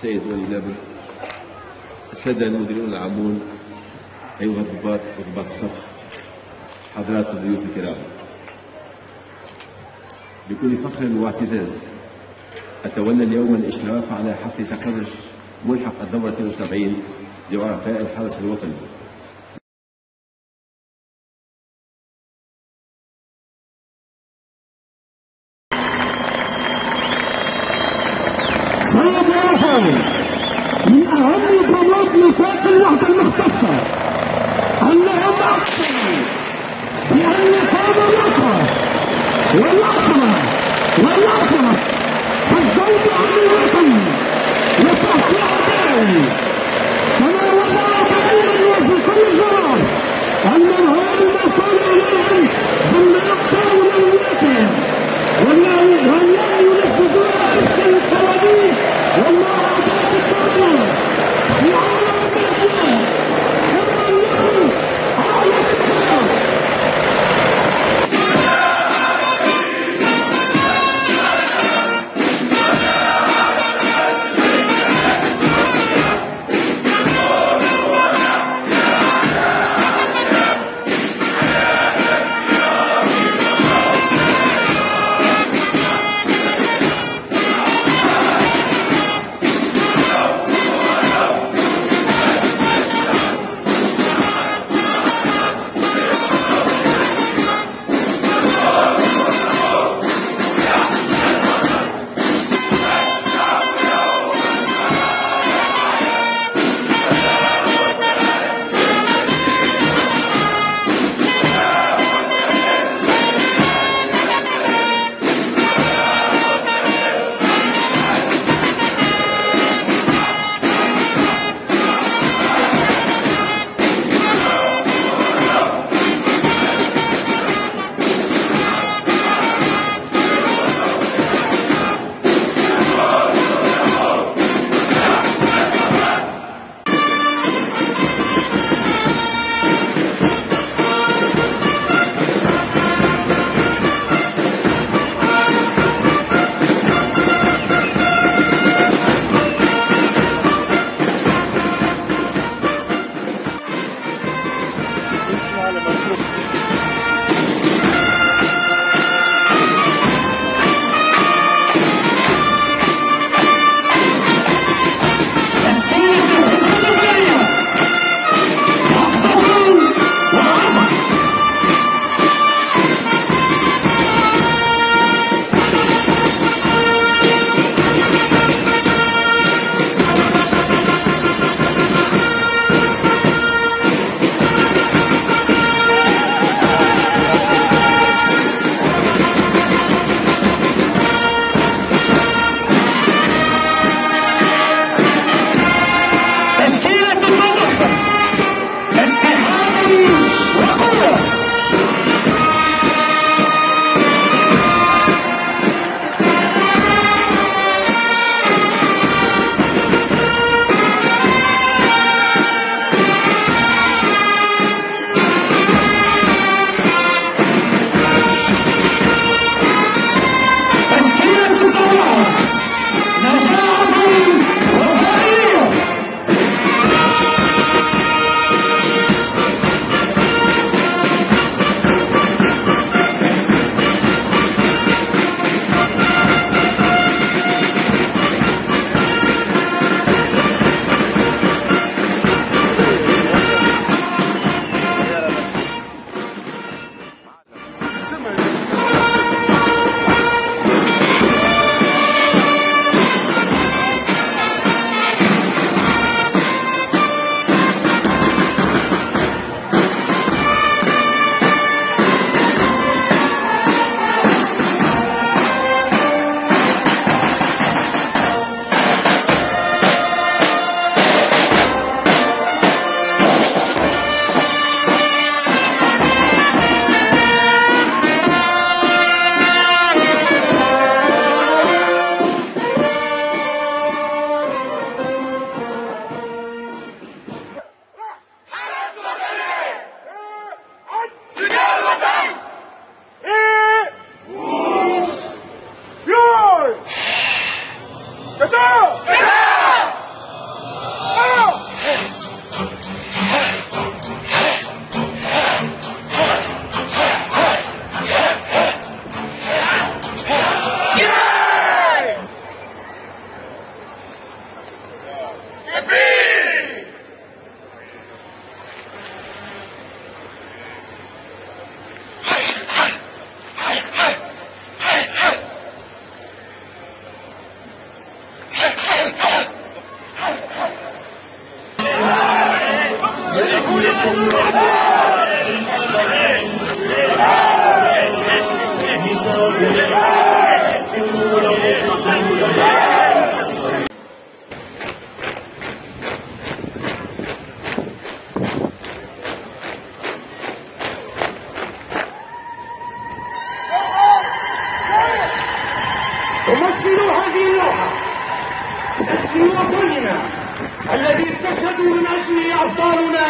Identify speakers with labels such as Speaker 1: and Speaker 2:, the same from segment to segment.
Speaker 1: السيد ولي الامر الساده المديرون العامون أيها الضباط وضباط الصف. حضرات الضيوف الكرام. بكل فخر واعتزاز أتولى اليوم الإشراف على حفل تخرج ملحق الدورة 72 لوعفاء الحرس الوطني.
Speaker 2: وفاء من أهم بنود نفاق الوحدة المختصة. أنهم أقسموا بأن قام الأسرى والأسرى والأسرى فالزوج عن الوطن وصف أعدائه أجله أبطالنا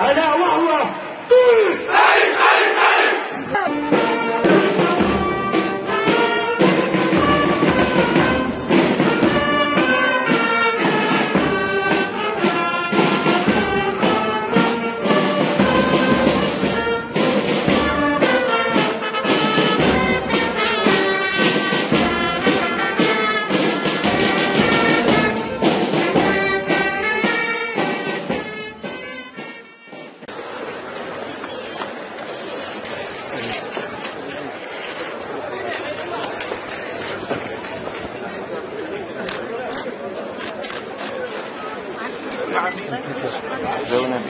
Speaker 2: ألا وهو تونس
Speaker 3: deu né